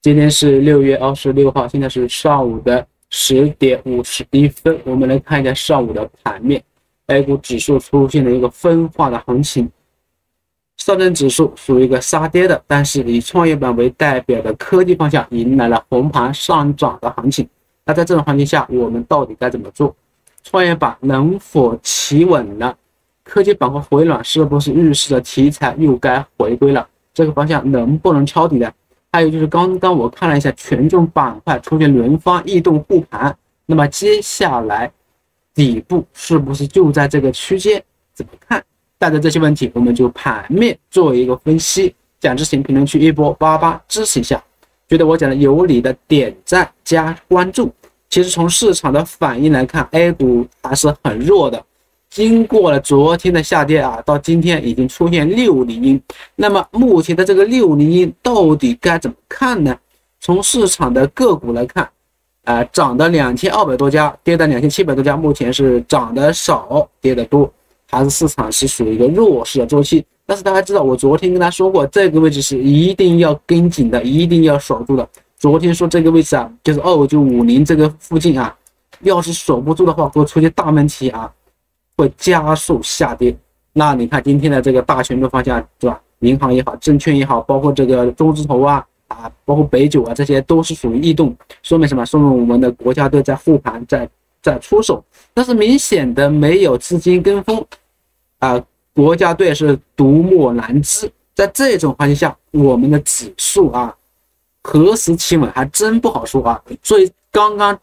今天是六月二十六号，现在是上午的十点五十一分。我们来看一下上午的盘面，A 股指数出现了一个分化的行情，上证指数属于一个杀跌的，但是以创业板为代表的科技方向迎来了红盘上涨的行情。那在这种环境下，我们到底该怎么做？创业板能否企稳呢？科技板块回暖是不是预示着题材又该回归了？这个方向能不能抄底呢？还有就是刚刚我看了一下权重板块出现轮番异动护盘，那么接下来底部是不是就在这个区间？怎么看？带着这些问题，我们就盘面做一个分析。讲之前评论区一波八八支持一下，觉得我讲的有理的点赞加关注。其实从市场的反应来看，A 股还是很弱的。经过了昨天的下跌啊，到今天已经出现六零阴。那么目前的这个六零阴到底该怎么看呢？从市场的个股来看，啊，涨的两千二百多家，跌的两千七百多家，目前是涨的少，跌的多，还是市场是属于一个弱势的周期。但是大家知道，我昨天跟他说过，这个位置是一定要跟紧的，一定要守住的。昨天说这个位置啊，就是二九五零这个附近啊，要是守不住的话，会出现大问题啊。会加速下跌，那你看今天的这个大权重方向是吧？银行也好，证券也好，包括这个中字头啊啊，包括北酒啊，这些都是属于异动，说明什么？说明我们的国家队在护盘，在在出手，但是明显的没有资金跟风啊，国家队是独木难支。在这种环境下，我们的指数啊，何时企稳还真不好说啊。所以刚刚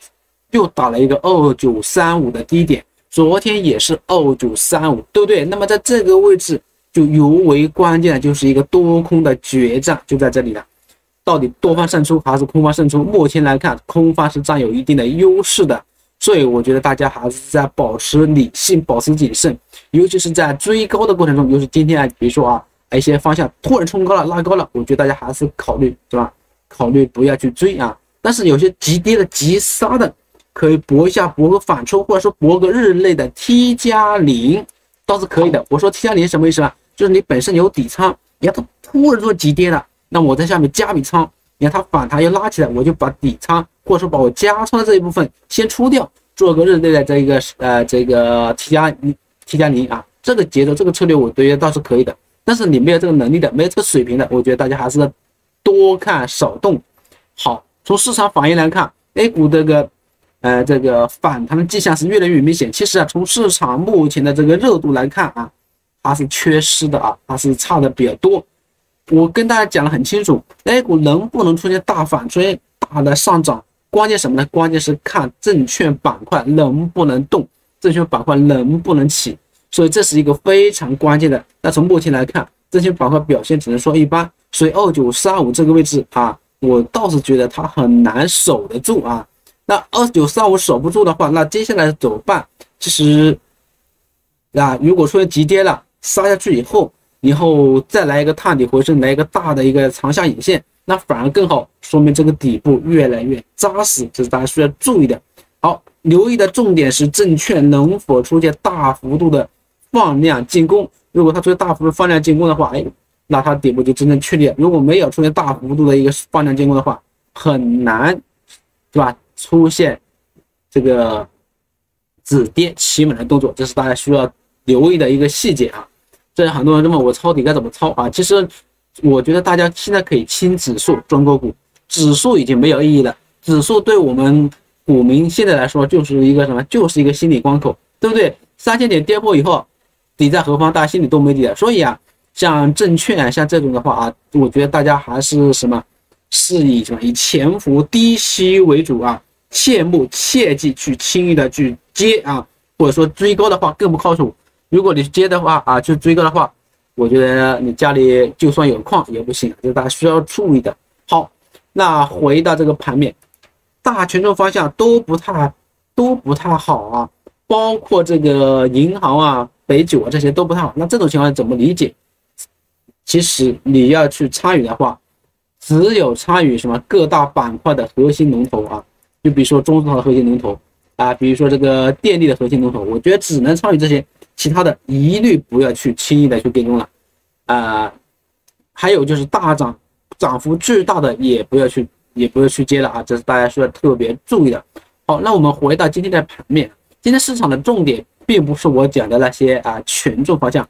又打了一个二九三五的低点。昨天也是二九三五，对不对？那么在这个位置就尤为关键的，就是一个多空的决战，就在这里了。到底多方胜出还是空方胜出？目前来看，空方是占有一定的优势的，所以我觉得大家还是在保持理性，保持谨慎，尤其是在追高的过程中，尤其今天啊，比如说啊，一些方向突然冲高了，拉高了，我觉得大家还是考虑，是吧？考虑不要去追啊。但是有些急跌的、急杀的。可以搏一下，搏个反抽，或者说搏个日内的 T 加零，倒是可以的。我说 T 加零什么意思呢？就是你本身有底仓，你看它突然做急跌了，那我在下面加笔仓，你看它反弹又拉起来，我就把底仓或者说把我加仓的这一部分先出掉，做个日内的这一个呃这个 T 加 T 加零啊，这个节奏这个策略我觉得倒是可以的。但是你没有这个能力的，没有这个水平的，我觉得大家还是多看少动。好，从市场反应来看，A 股这个。呃，这个反弹的迹象是越来越明显。其实啊，从市场目前的这个热度来看啊，它是缺失的啊，它是差的比较多。我跟大家讲的很清楚，A 股能不能出现大反，出现大的上涨，关键什么呢？关键是看证券板块能不能动，证券板块能不能起。所以这是一个非常关键的。那从目前来看，证券板块表现只能说一般。所以二九三五这个位置啊，我倒是觉得它很难守得住啊。那二九三五守不住的话，那接下来怎么办？其实，啊，如果出现急跌了，杀下去以后，以后再来一个探底回升，来一个大的一个长下影线，那反而更好，说明这个底部越来越扎实，这是大家需要注意的。好，留意的重点是证券能否出现大幅度的放量进攻。如果它出现大幅度放量进攻的话，哎，那它底部就真正确立。如果没有出现大幅度的一个放量进攻的话，很难，对吧？出现这个止跌企稳的动作，这是大家需要留意的一个细节啊。这很多人问我抄底该怎么抄啊？其实我觉得大家现在可以轻指数、中个股，指数已经没有意义了。指数对我们股民现在来说就是一个什么？就是一个心理关口，对不对？三千点跌破以后，底在何方？大家心里都没底了。所以啊，像证券像这种的话啊，我觉得大家还是什么？是以什么？以潜伏低吸为主啊。切莫切记去轻易的去接啊，或者说追高的话更不靠谱。如果你接的话啊，去追高的话，我觉得你家里就算有矿也不行，这是大家需要注意的。好，那回到这个盘面，大权重方向都不太都不太好啊，包括这个银行啊、北酒啊这些都不太好。那这种情况怎么理解？其实你要去参与的话，只有参与什么各大板块的核心龙头啊。就比如说中字头的核心龙头啊，比如说这个电力的核心龙头，我觉得只能参与这些，其他的一律不要去轻易的去跟踪了啊。还有就是大涨、涨幅巨大的也不要去也不要去接了啊，这是大家需要特别注意的。好，那我们回到今天的盘面，今天市场的重点并不是我讲的那些啊权重方向，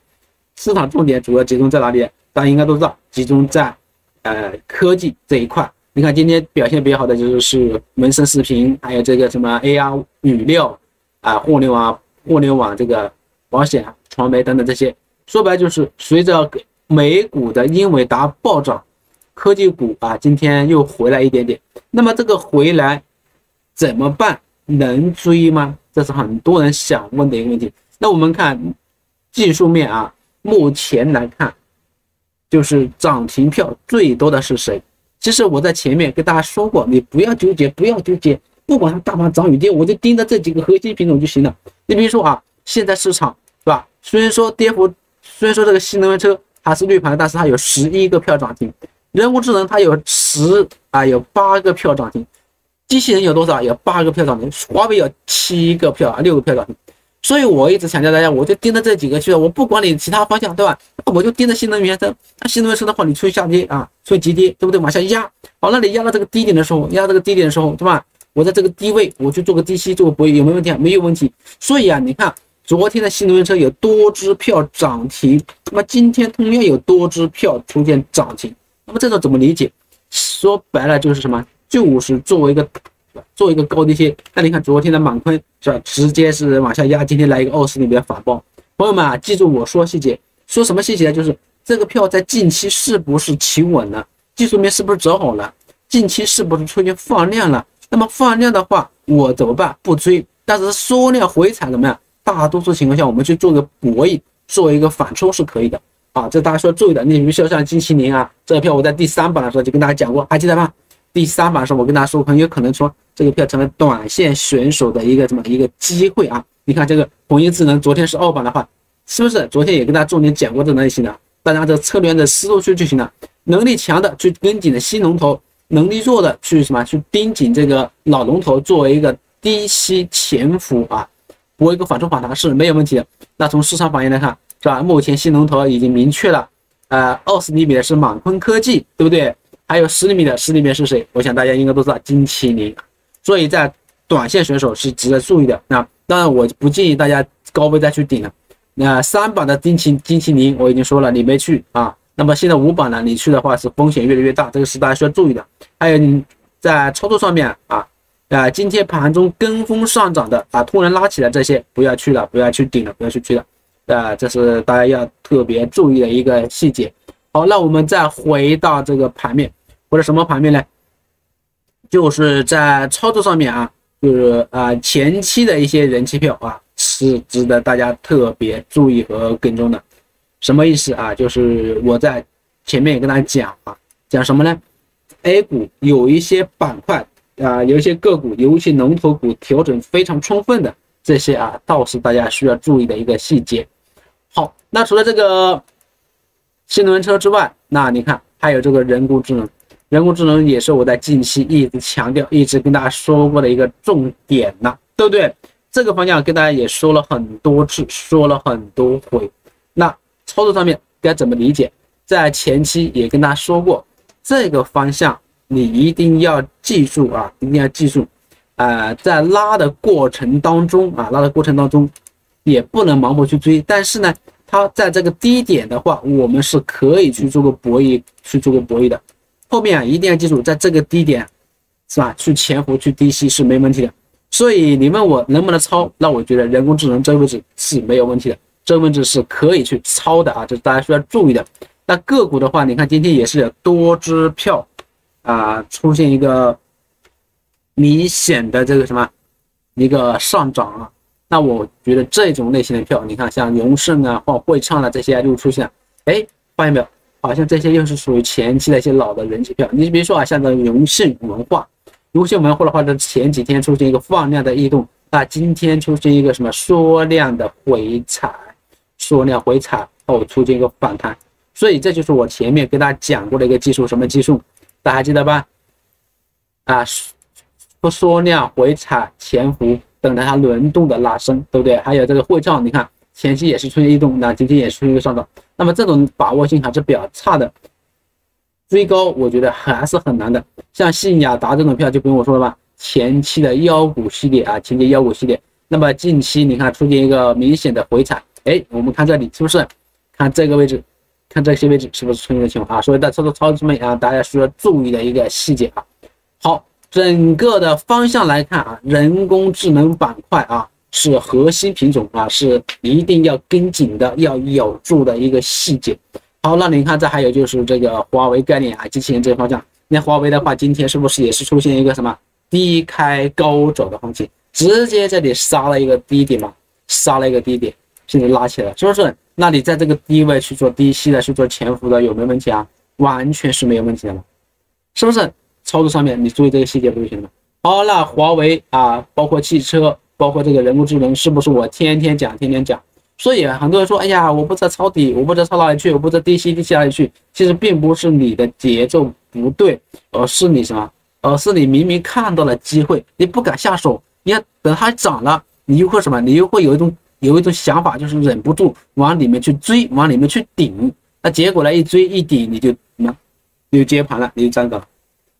市场重点主要集中在哪里？大家应该都知道，集中在呃科技这一块。你看今天表现比较好的就是是文森视频，还有这个什么 AR 语料啊，互联网、互联网这个保险、传媒等等这些。说白就是随着美股的英伟达暴涨，科技股啊今天又回来一点点。那么这个回来。怎么办？能追吗？这是很多人想问的一个问题。那我们看技术面啊，目前来看，就是涨停票最多的是谁？其实我在前面跟大家说过，你不要纠结，不要纠结，不管它大盘涨与跌，我就盯着这几个核心品种就行了。你比如说啊，现在市场是吧？虽然说跌幅，虽然说这个新能源车它是绿盘，但是它有十一个票涨停，人工智能它有十啊，有八个票涨停。机器人有多少？有八个票涨停，华为有七个票啊，六个票涨停。所以我一直强调大家，我就盯着这几个去了，我不管你其他方向，对吧？那我就盯着新能源车。那新能源车的话，你出现下跌啊，出现急跌，对不对？往下压，好，那你压到这个低点的时候，压到这个低点的时候，对吧？我在这个低位，我去做个低吸，做个博弈，有没有问题啊？没有问题。所以啊，你看昨天的新能源车有多只票涨停，那么今天同样有多只票出现涨停。那么这种怎么理解？说白了就是什么？就是作为一个，做一个高低切。那你看昨天的满坤是吧，直接是往下压，今天来一个二十里面反包。朋友们啊，记住我说细节，说什么细节呢？就是这个票在近期是不是企稳了？技术面是不是走好了？近期是不是出现放量了？那么放量的话，我怎么办？不追，但是缩量回踩怎么样？大多数情况下，我们去做个博弈，做一个反抽是可以的啊。这大家需要注意的。你比如说像金麒麟啊，这个票我在第三版的时候就跟大家讲过，还记得吗？第三版的时候，我跟大家说，很有可能说这个票成为短线选手的一个什么一个机会啊？你看这个红鹰智能，昨天是二版的话，是不是？昨天也跟大家重点讲过这类型的，大家这策略的思路去就行了。能力强的去跟紧的新龙头，能力弱的去什么？去盯紧这个老龙头，作为一个低吸潜伏啊，博一个反抽反弹是没有问题的。那从市场反应来看，是吧？目前新龙头已经明确了，呃，二十厘米的是满坤科技，对不对？还有十厘米的，十厘米是谁？我想大家应该都知道，金麒麟。所以在短线选手是值得注意的。那当然，我不建议大家高位再去顶了。那三板的金麒金麒麟我已经说了，你没去啊。那么现在五板呢，你去的话是风险越来越大，这个是大家需要注意的。还有你在操作上面啊啊，今天盘中跟风上涨的啊，突然拉起来这些不要去了，不要去顶了，不要去追了。啊，这是大家要特别注意的一个细节。好，那我们再回到这个盘面，或者什么盘面呢？就是在操作上面啊，就是啊前期的一些人气票啊，是值得大家特别注意和跟踪的。什么意思啊？就是我在前面也跟大家讲啊，讲什么呢？A 股有一些板块啊，有一些个股，尤其龙头股调整非常充分的这些啊，倒是大家需要注意的一个细节。好，那除了这个。新能源车之外，那你看还有这个人工智能，人工智能也是我在近期一直强调、一直跟大家说过的一个重点呢，对不对？这个方向跟大家也说了很多次，说了很多回。那操作上面该怎么理解？在前期也跟大家说过，这个方向你一定要记住啊，一定要记住。呃，在拉的过程当中啊，拉的过程当中也不能盲目去追，但是呢。它在这个低点的话，我们是可以去做个博弈，去做个博弈的。后面啊，一定要记住，在这个低点，是吧？去潜伏、去低吸是没问题的。所以你问我能不能抄，那我觉得人工智能这个位置是没有问题的，这个位置是可以去抄的啊，这是大家需要注意的。那个股的话，你看今天也是多支票啊，出现一个明显的这个什么一个上涨啊。那我觉得这种类型的票，你看像荣盛啊或汇创啊这些就出现，哎，发现没有？好像这些又是属于前期的一些老的人气票。你比如说啊，像这荣盛文化，荣盛文化的话，这前几天出现一个放量的异动，那今天出现一个什么缩量的回踩，缩量回踩后出现一个反弹，所以这就是我前面跟大家讲过的一个技术，什么技术？大家还记得吧？啊，不缩量回踩潜伏。等待它轮动的拉升，对不对？还有这个汇创，你看前期也是出现异动，那今天也是出现一个上涨，那么这种把握性还是比较差的。追高，我觉得还是很难的。像信雅达这种票就不用我说了吧，前期的妖股系列啊，前期妖股系列，那么近期你看出现一个明显的回踩，哎，我们看这里是不是？看这个位置，看这些位置是不是出现的情况啊？所以在操作操作上面啊，大家需要注意的一个细节啊。好，整个的方向来看啊，人工智能板块啊是核心品种啊，是一定要跟紧的，要咬住的一个细节。好，那你看这还有就是这个华为概念啊，机器人这个方向。那华为的话，今天是不是也是出现一个什么低开高走的行情，直接这里杀了一个低点嘛，杀了一个低点，现在拉起来，是不是？那你在这个低位去做低吸的，去做潜伏的，有没有问题啊？完全是没有问题的嘛，是不是？操作上面你注意这个细节不就行了？好，那华为啊，包括汽车，包括这个人工智能，是不是我天天讲，天天讲？所以很多人说，哎呀，我不知道抄底，我不知道抄哪里去，我不知道低吸低吸哪里去。其实并不是你的节奏不对，而是你什么？而是你明明看到了机会，你不敢下手。你要等它涨了，你又会什么？你又会有一种有一种想法，就是忍不住往里面去追，往里面去顶。那结果呢？一追一顶，你就什么？你就接盘了，你就站岗。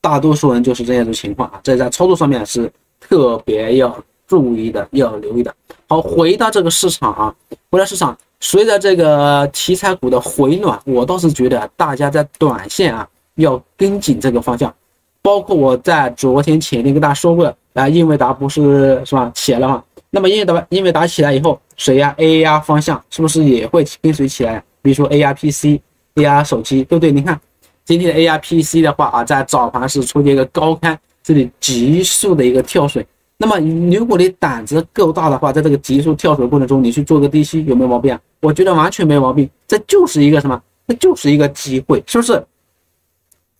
大多数人就是这样一种情况啊。这在操作上面是特别要注意的，要留意的。好，回到这个市场啊，回到市场，随着这个题材股的回暖，我倒是觉得大家在短线啊要跟紧这个方向。包括我在昨天前天跟大家说过，啊，英伟达不是是吧起来了吗？那么英伟达英伟达起来以后，谁呀？AR 方向是不是也会跟随起来？比如说 ARPC、AR 手机，对不对？你看今天的 ARPC 的话啊，在早盘是出现一个高开，这里急速的一个跳水。那么，如果你胆子够大的话，在这个急速跳水过程中，你去做个低吸，有没有毛病啊？我觉得完全没毛病，这就是一个什么？这就是一个机会，是不是？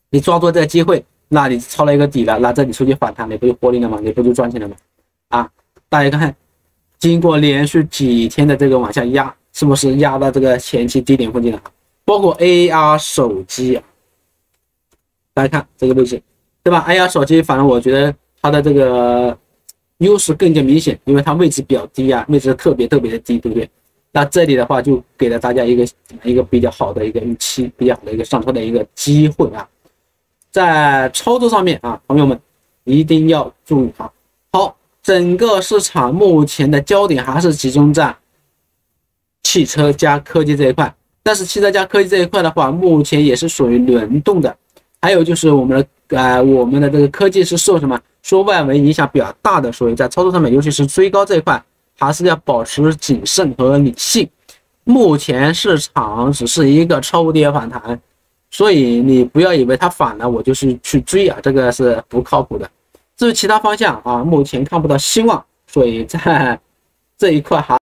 你抓住这个机会，那你抄了一个底了，那这里出现反弹，你不就获利了吗？你不就赚钱了吗？啊，大家看，经过连续几天的这个往下压，是不是压到这个前期低点附近了？包括 AR 手机，大家看这个位置，对吧？AR 手机，反正我觉得它的这个。优势更加明显，因为它位置比较低啊，位置特别特别的低，对不对？那这里的话就给了大家一个一个比较好的一个预期，比较好的一个上车的一个机会啊。在操作上面啊，朋友们一定要注意啊。好，整个市场目前的焦点还是集中在汽车加科技这一块，但是汽车加科技这一块的话，目前也是属于轮动的。还有就是我们的呃，我们的这个科技是受什么？说外围影响比较大的，所以在操作上面，尤其是追高这一块，还是要保持谨慎和理性。目前市场只是一个超跌反弹，所以你不要以为它反了，我就是去追啊，这个是不靠谱的。至于其他方向啊，目前看不到希望，所以在 这一块还。